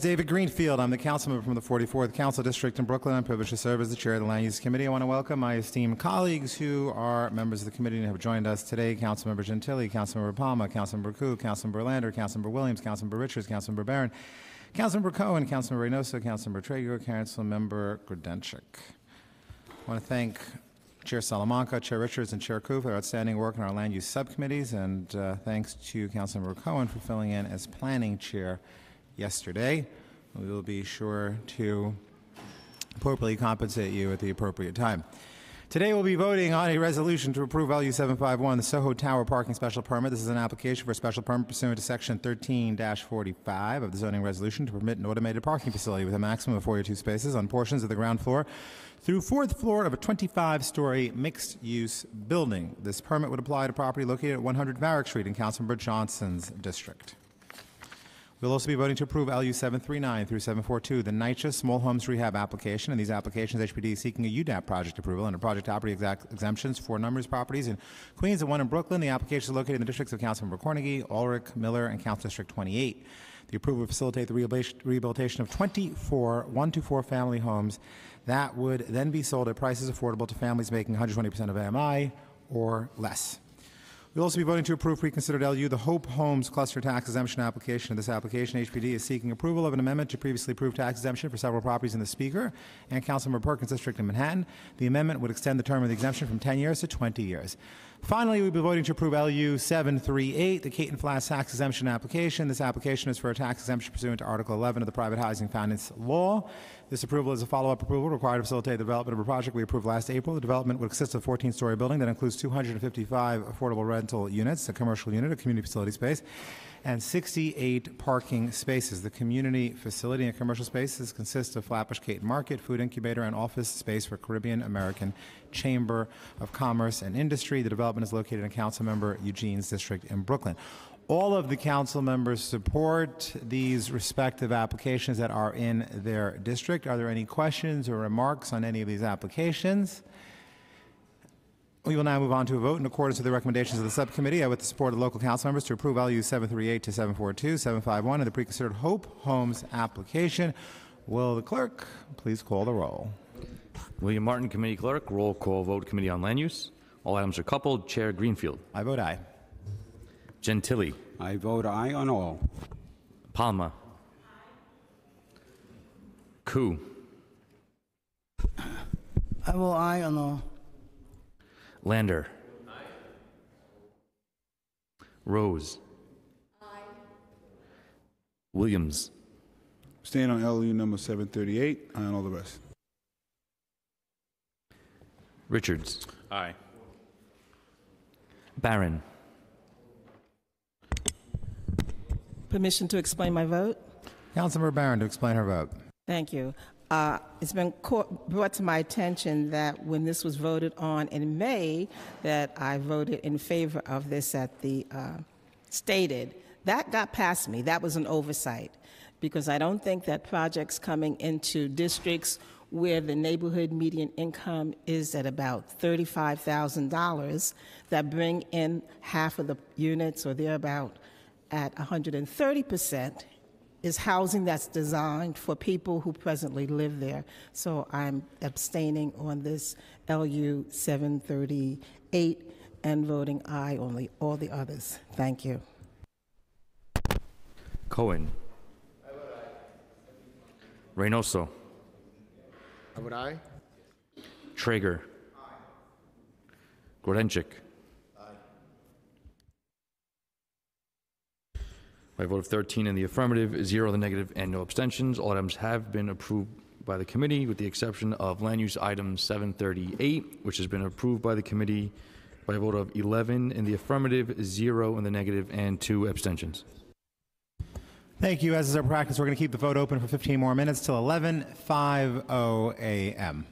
David Greenfield. I'm the council from the 44th Council District in Brooklyn. I'm privileged to serve as the chair of the Land Use Committee. I want to welcome my esteemed colleagues who are members of the committee and have joined us today. Councilmember Gentile, Councilmember Palma, Councilmember Koo, Councilmember Lander, Councilmember Williams, Councilmember Richards, Councilmember Barron, Councilmember Cohen, Councilmember Reynoso, Councilmember Treyger, Councilmember Grodenchik. I want to thank Chair Salamanca, Chair Richards, and Chair Koo for outstanding work in our land use subcommittees, and uh, thanks to Councilmember Cohen for filling in as planning chair yesterday. We will be sure to appropriately compensate you at the appropriate time. Today we'll be voting on a resolution to approve LU 751, the Soho Tower Parking Special Permit. This is an application for a special permit pursuant to Section 13-45 of the zoning resolution to permit an automated parking facility with a maximum of 42 spaces on portions of the ground floor through fourth floor of a 25-story mixed-use building. This permit would apply to property located at 100 Varick Street in Councilmember Johnson's district. We'll also be voting to approve LU 739 through 742, the NYCHA Small Homes Rehab application. In these applications, HPD is seeking a UDAP project approval under project property exact exemptions for numerous properties in Queens and one in Brooklyn. The application is located in the districts of Councilmember Cornegy, Ulrich, Miller, and Council District 28. The approval would facilitate the rehabilitation- rehabilitation of 24 one to four family homes that would then be sold at prices affordable to families making 120% of AMI or less. We'll also be voting to approve reconsidered LU, the Hope Homes Cluster Tax Exemption application. In this application, HPD is seeking approval of an amendment to previously approved tax exemption for several properties in the Speaker and Councilmember Perkins District in Manhattan. The amendment would extend the term of the exemption from 10 years to 20 years. Finally, we'll be voting to approve LU 738, the Caton Flats tax exemption application. This application is for a tax exemption pursuant to Article 11 of the Private Housing Finance Law. This approval is a follow-up approval required to facilitate the development of a project we approved last April. The development would consist of a 14-story building that includes 255 affordable rental units, a commercial unit, a community facility space, and 68 parking spaces. The community facility and commercial spaces consist of Flatbush Caton Market, food incubator, and office space for Caribbean American Chamber of Commerce and Industry. The development is located in Council Member Eugene's district in Brooklyn. All of the council members support these respective applications that are in their district. Are there any questions or remarks on any of these applications? We will now move on to a vote in accordance with the recommendations of the subcommittee uh, with the support of local council members to approve LU 738 to 742, 751, and the preconsidered Hope Homes application. Will the clerk please call the roll? William Martin, Committee Clerk. Roll call vote, Committee on Land Use. All items are coupled. Chair Greenfield. I vote aye. Gentile. I vote aye on all. Palma. Koo. I will aye on all. Lander. Rose. Williams. Staying on LU number 738, aye on all the rest. Richards. Aye. Barron. Permission to explain my vote? Councilmember Barron to explain her vote. Thank you. Uh, It's been brought to my attention that when this was voted on in May, that I voted in favor of this at the uh, stated. That got past me. That was an oversight because I don't think that projects coming into districts where the neighborhood median income is at about $35,000 that bring in half of the units or thereabout at 130% is housing that's designed for people who presently live there. So I'm abstaining on this LU 738 and voting aye on the, all the others. Thank you. Cohen. Reynoso. I vote aye. Treyger. Grodenchik. By a vote of 13 in the affirmative, zero in the negative, and no abstentions, all items have been approved by the committee, with the exception of land use item 738, which has been approved by the committee by a vote of 11 in the affirmative, zero in the negative, and two abstentions. Thank you. As is our practice, we're going to keep the vote open for 15 more minutes till 11:50 a.m.